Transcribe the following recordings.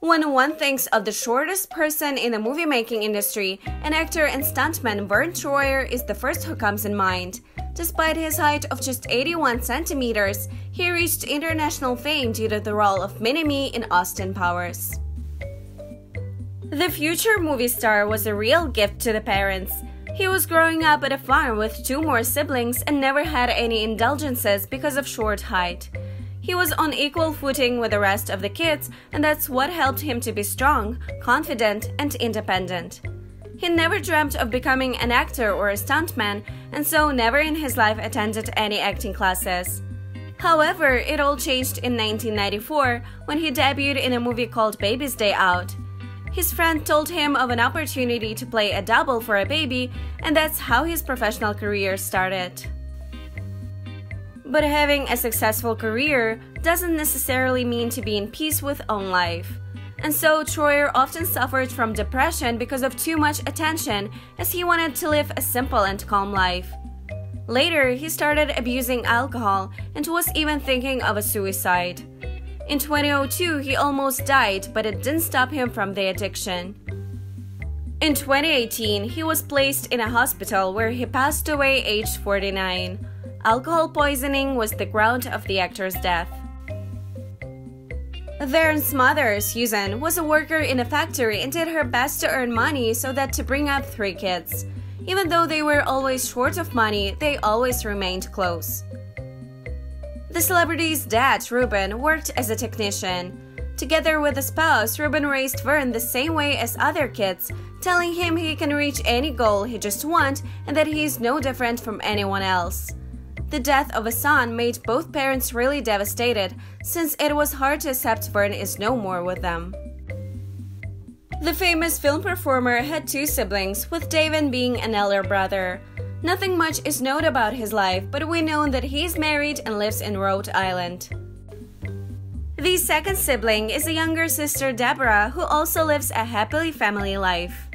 When one thinks of the shortest person in the movie making industry, an actor and stuntman Verne Troyer is the first who comes in mind. Despite his height of just 81 centimeters, he reached international fame due to the role of Mini-Me in Austin Powers. The future movie star was a real gift to the parents. He was growing up at a farm with two more siblings and never had any indulgences because of short height. He was on equal footing with the rest of the kids, and that's what helped him to be strong, confident, and independent. He never dreamt of becoming an actor or a stuntman, and so never in his life attended any acting classes. However, it all changed in 1994 when he debuted in a movie called Baby's Day Out. His friend told him of an opportunity to play a double for a baby, and that's how his professional career started. But having a successful career doesn't necessarily mean to be in peace with own life. And so Troyer often suffered from depression because of too much attention as he wanted to live a simple and calm life. Later, he started abusing alcohol and was even thinking of a suicide. In 2002, he almost died, but it didn't stop him from the addiction. In 2018, he was placed in a hospital where he passed away aged 49. Alcohol poisoning was the ground of the actor's death. Verne's mother, Susan, was a worker in a factory and did her best to earn money so that to bring up three kids. Even though they were always short of money, they always remained close. The celebrity's dad, Ruben, worked as a technician. Together with a spouse, Ruben raised Verne the same way as other kids, telling him he can reach any goal he just wants and that he is no different from anyone else. The death of a son made both parents really devastated, since it was hard to accept Verne is no more with them. The famous film performer had two siblings, with David being an elder brother. Nothing much is known about his life, but we know that he is married and lives in Rhode Island. The second sibling is a younger sister, Deborah, who also lives a happily family life.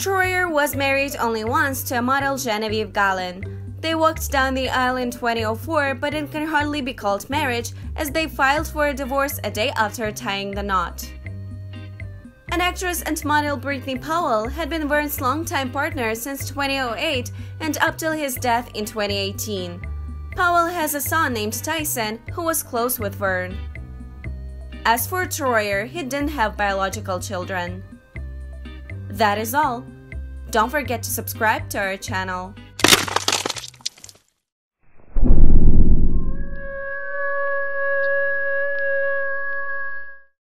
Troyer was married only once to a model Genevieve Gallen. They walked down the aisle in 2004, but it can hardly be called marriage as they filed for a divorce a day after tying the knot. An actress and model Brittany Powell had been Verne's longtime partner since 2008 and up till his death in 2018. Powell has a son named Tyson who was close with Verne. As for Troyer, he didn't have biological children. That is all. Don't forget to subscribe to our channel.